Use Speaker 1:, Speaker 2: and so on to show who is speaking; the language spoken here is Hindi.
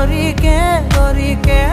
Speaker 1: গরিকে গরিকে